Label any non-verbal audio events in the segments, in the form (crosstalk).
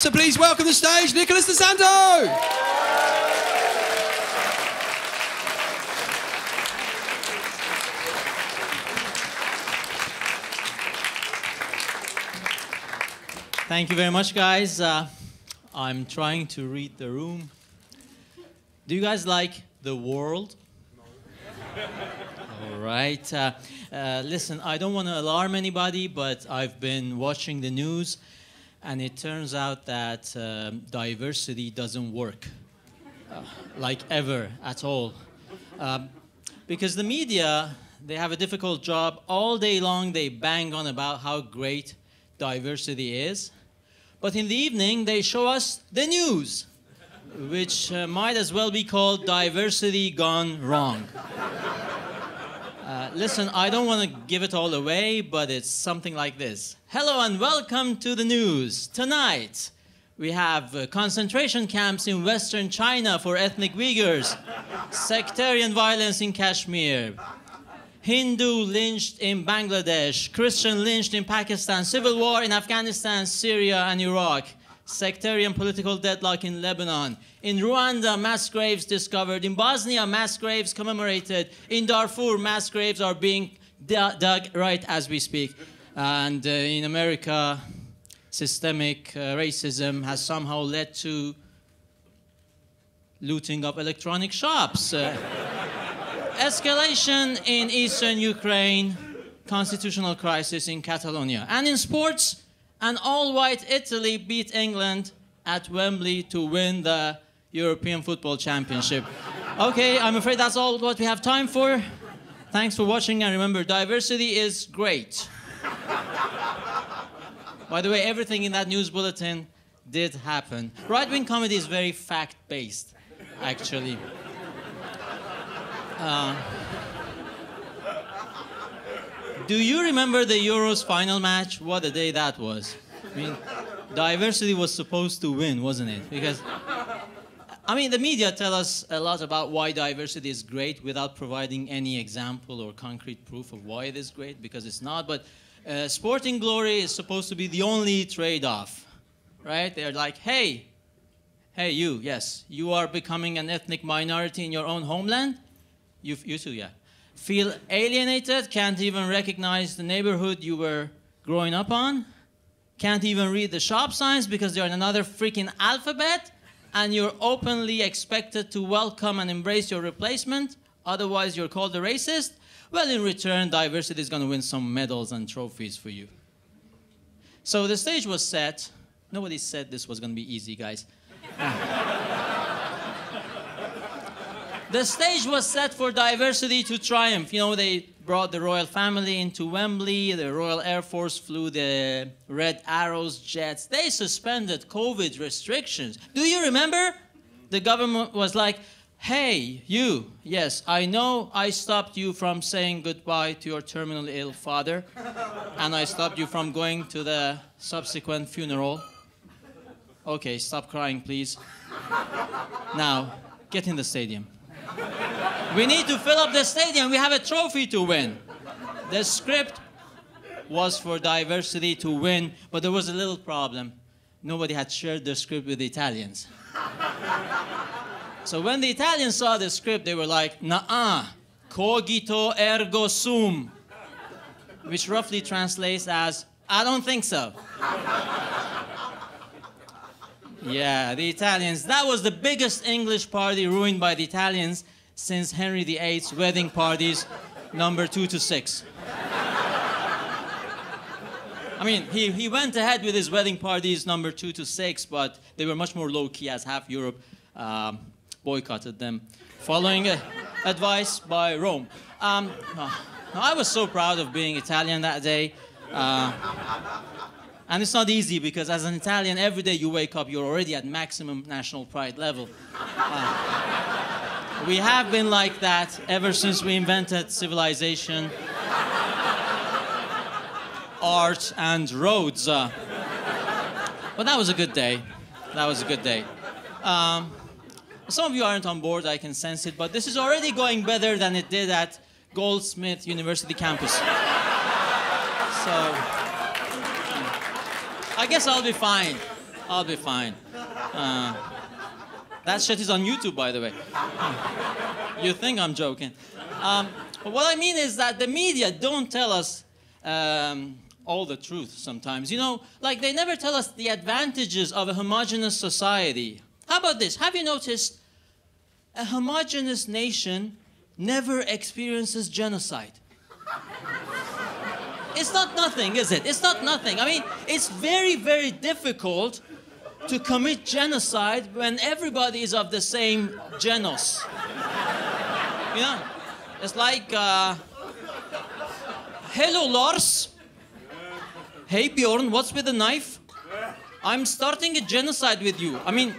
So please welcome to the stage Nicholas De Santo. Thank you very much, guys. Uh, I'm trying to read the room. Do you guys like the world? All right. Uh, uh, listen, I don't want to alarm anybody, but I've been watching the news, and it turns out that um, diversity doesn't work, uh, like ever at all. Um, because the media, they have a difficult job. All day long, they bang on about how great diversity is. But in the evening, they show us the news, which uh, might as well be called diversity gone wrong. Uh, listen, I don't want to give it all away, but it's something like this. Hello and welcome to the news. Tonight, we have uh, concentration camps in western China for ethnic Uyghurs, sectarian violence in Kashmir, Hindu lynched in Bangladesh, Christian lynched in Pakistan, civil war in Afghanistan, Syria, and Iraq, sectarian political deadlock in Lebanon. In Rwanda, mass graves discovered. In Bosnia, mass graves commemorated. In Darfur, mass graves are being dug right as we speak. And uh, in America, systemic uh, racism has somehow led to looting of electronic shops. Uh, (laughs) escalation in eastern Ukraine, constitutional crisis in Catalonia. And in sports, an all-white Italy beat England at Wembley to win the European Football Championship. Okay, I'm afraid that's all what we have time for. Thanks for watching, and remember, diversity is great. By the way, everything in that news bulletin did happen. Right-wing comedy is very fact-based, actually. Uh, do you remember the Euros final match? What a day that was. I mean, diversity was supposed to win, wasn't it? Because, I mean, the media tell us a lot about why diversity is great without providing any example or concrete proof of why it is great, because it's not. But uh, sporting glory is supposed to be the only trade off, right? They're like, hey, hey, you, yes, you are becoming an ethnic minority in your own homeland you, you too, yeah. Feel alienated, can't even recognize the neighborhood you were growing up on, can't even read the shop signs because they're in another freaking alphabet, and you're openly expected to welcome and embrace your replacement, otherwise, you're called a racist. Well, in return, diversity is going to win some medals and trophies for you. So the stage was set. Nobody said this was going to be easy, guys. (laughs) the stage was set for diversity to triumph. You know, they brought the royal family into Wembley, the Royal Air Force flew the Red Arrows jets. They suspended COVID restrictions. Do you remember? The government was like, hey, you, yes, I know I stopped you from saying goodbye to your terminally ill father, and I stopped you from going to the subsequent funeral. Okay, stop crying, please. Now, get in the stadium. We need to fill up the stadium. We have a trophy to win. The script was for diversity to win, but there was a little problem. Nobody had shared the script with the Italians. so when the Italians saw the script, they were like, nah, cogito ergo sum, which roughly translates as, I don't think so. Yeah, the Italians. That was the biggest English party ruined by the Italians since Henry VIII's wedding parties, number two to six. I mean, he, he went ahead with his wedding parties number two to six, but they were much more low key as half Europe um, boycotted them, following uh, advice by Rome. Um, oh, I was so proud of being Italian that day. Uh, and it's not easy because as an Italian, every day you wake up, you're already at maximum national pride level. Uh, we have been like that ever since we invented civilization, art, and roads. Uh, but that was a good day. That was a good day. Um, some of you aren't on board, I can sense it, but this is already going better than it did at Goldsmith University campus. So. I guess I'll be fine. I'll be fine. Uh, that shit is on YouTube, by the way. (laughs) You think I'm joking? Um, what I mean is that the media don't tell us um, all the truth sometimes. You know, like they never tell us the advantages of a homogenous society. How about this? Have you noticed a homogenous nation never experiences genocide? It's not nothing, is it? It's not nothing. I mean, it's very, very difficult to commit genocide when everybody is of the same genus. You know, it's like, uh, hello, Lars. Hey, Bjorn, what's with the knife? I'm starting a genocide with you. I mean,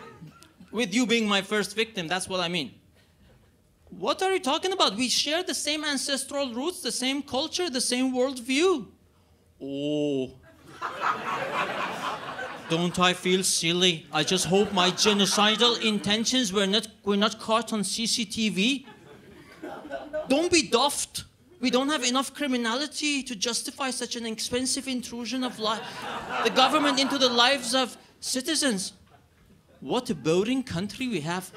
with you being my first victim, that's what I mean. What are you talking about? We share the same ancestral roots, the same culture, the same worldview. Oh. Don't I feel silly? I just hope my genocidal intentions were not, were not caught on CCTV. Don't be daft. We don't have enough criminality to justify such an expensive intrusion of the government into the lives of citizens. What a boring country we have.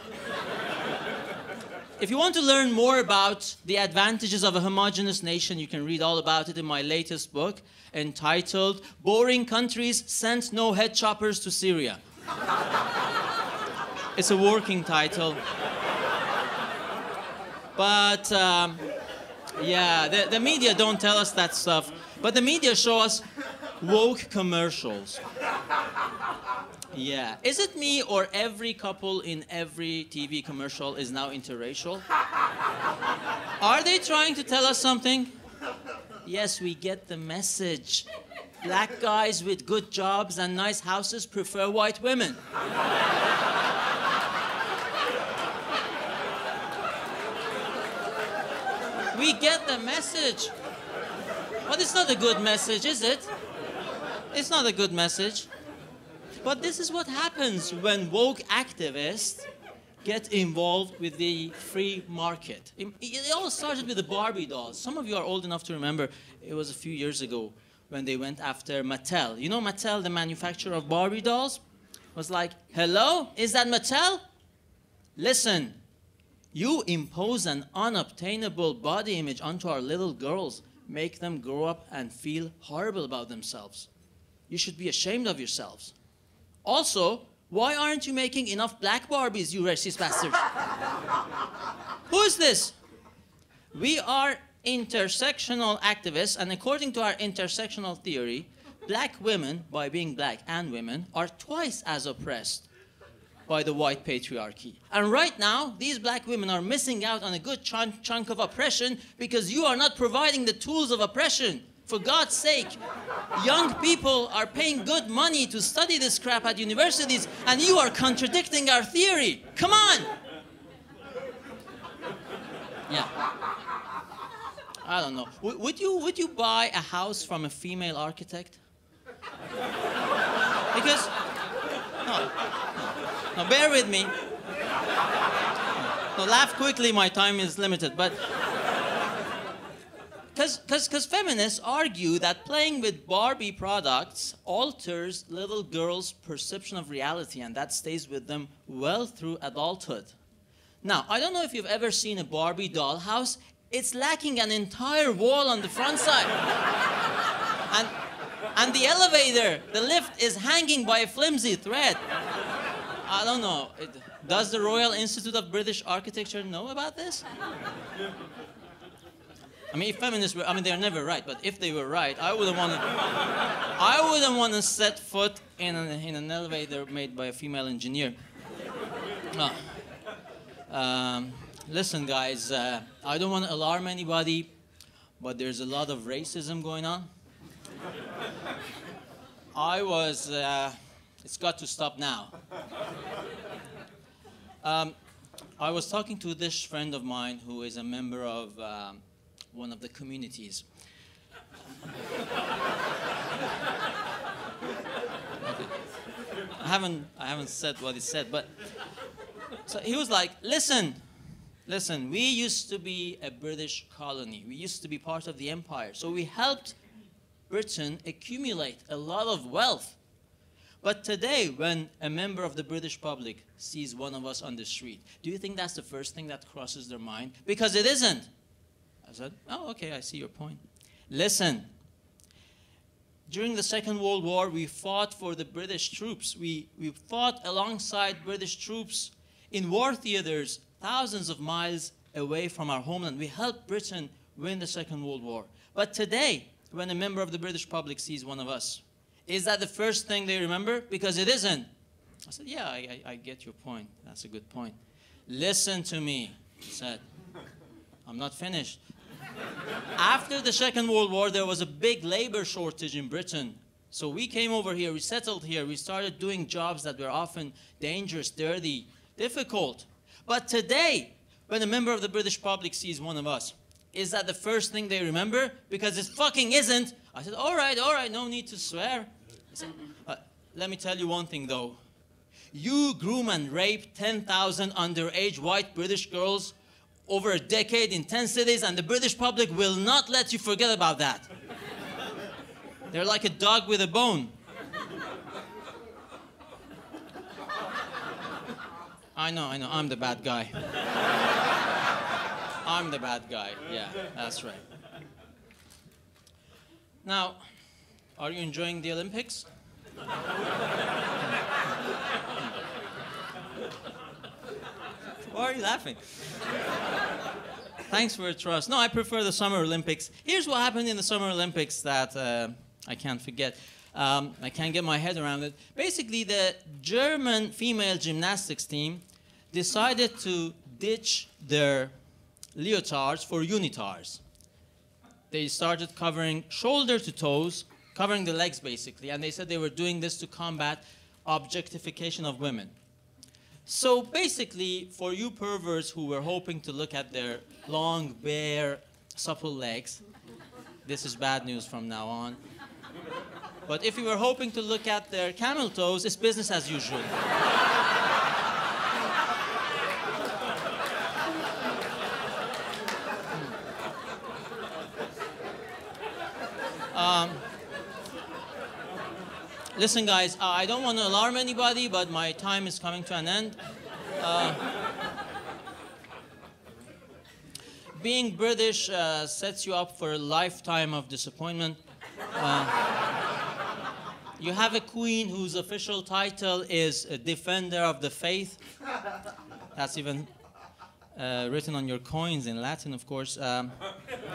If you want to learn more about the advantages of a homogeneous nation, you can read all about it in my latest book entitled Boring Countries Sent No Head Choppers to Syria. (laughs) it's a working title. But um, yeah, the, the media don't tell us that stuff. But the media show us woke commercials. Yeah. Is it me or every couple in every TV commercial is now interracial? (laughs) Are they trying to tell us something? Yes, we get the message. Black guys with good jobs and nice houses prefer white women. we get the message. But it's not a good message, is it? It's not a good message. But this is what happens when woke activists get involved with the free market. It, it, all started with the Barbie dolls. Some of you are old enough to remember it was a few years ago when they went after Mattel. You know Mattel, the manufacturer of Barbie dolls, was like, "Hello, is that Mattel? Listen, you impose an unobtainable body image onto our little girls, make them grow up and feel horrible about themselves. You should be ashamed of yourselves." Also, why aren't you making enough black Barbies, you racist bastards? Who is this? We are intersectional activists, and according to our intersectional theory, black women, by being black and women, are twice as oppressed by the white patriarchy. And right now, these black women are missing out on a good chunk, chunk of oppression because you are not providing the tools of oppression. For God's sake, young people are paying good money to study this crap at universities, and you are contradicting our theory. Come on! Yeah. I don't know. W- would you would you buy a house from a female architect? Because no, no, bear with me. No, laugh quickly. My time is limited, but because feminists argue that playing with Barbie products alters little girls' perception of reality and that stays with them well through adulthood. Now, I don't know if you've ever seen a Barbie dollhouse. It's lacking an entire wall on the front side. (laughs) and, and the elevator, the lift, is hanging by a flimsy thread. I don't know. It, does the Royal Institute of British Architecture know about this? I mean, if feminists were, I mean, they're never right, but if they were right, I wouldn't want to, I wouldn't want to set foot in an, in an elevator made by a female engineer. No. Um, listen, guys, uh, I don't want to alarm anybody, but there's a lot of racism going on. I was, uh, it's got to stop now. Um, I was talking to this friend of mine who is a member of um, one of the communities. I haven't I haven't said what he said, but so he was like, listen, listen, we used to be a British colony. We used to be part of the empire. So we helped Britain accumulate a lot of wealth. But today, when a member of the British public sees one of us on the street, do you think that's the first thing that crosses their mind? Because it isn't. I said, Oh, okay, I see your point. Listen, during the Second World War, we fought for the British troops. We, we fought alongside British troops in war theaters thousands of miles away from our homeland. We helped Britain win the Second World War. But today, when a member of the British public sees one of us, is that the first thing they remember? Because it isn't. I said, Yeah, I, I, I get your point. That's a good point. Listen to me, he said. I'm not finished. After the Second World War, there was a big labor shortage in Britain. So we came over here, we settled here, we started doing jobs that were often dangerous, dirty, difficult. But today, when a member of the British public sees one of us, is that the first thing they remember? Because it fucking isn't. I said, all right, all right, no need to swear. Said, uh, let me tell you one thing though. You groom and rape 10,000 underage white British girls over a decade in 10 cities, and the British public will not let you forget about that. They're like a dog with a bone. I know, I know, I'm the bad guy. I'm the bad guy. Yeah, that's right. Now, are you enjoying the Olympics? Why are you laughing? Thanks for your trust. No, I prefer the Summer Olympics. Here's what happened in the Summer Olympics that uh, I can't forget. Um, I can't get my head around it. Basically, the German female gymnastics team decided to ditch their leotards for unitards. They started covering shoulder to toes, covering the legs basically, and they said they were doing this to combat objectification of women. So basically, for you perverts who were hoping to look at their long, bare, supple legs, this is bad news from now on. But if you were hoping to look at their camel toes, it's business as usual. Listen, guys, uh, I don't want to alarm anybody, but my time is coming to an end. Uh, being British uh, sets you up for a lifetime of disappointment. Uh, you have a queen whose official title is a Defender of the Faith. That's even uh, written on your coins in Latin, of course. Um,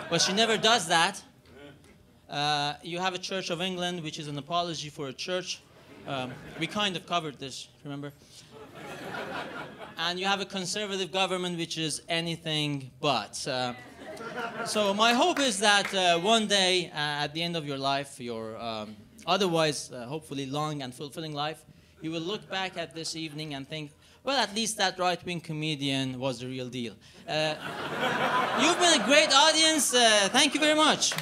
but she never does that. Uh, you have a Church of England, which is an apology for a church. Um, we kind of covered this, remember? and you have a conservative government, which is anything but. Uh, so my hope is that uh, one day, uh, at the end of your life, your um, otherwise uh, hopefully long and fulfilling life, you will look back at this evening and think, well, at least that right-wing comedian was the real deal. Uh, you've been a great audience. thank you very much.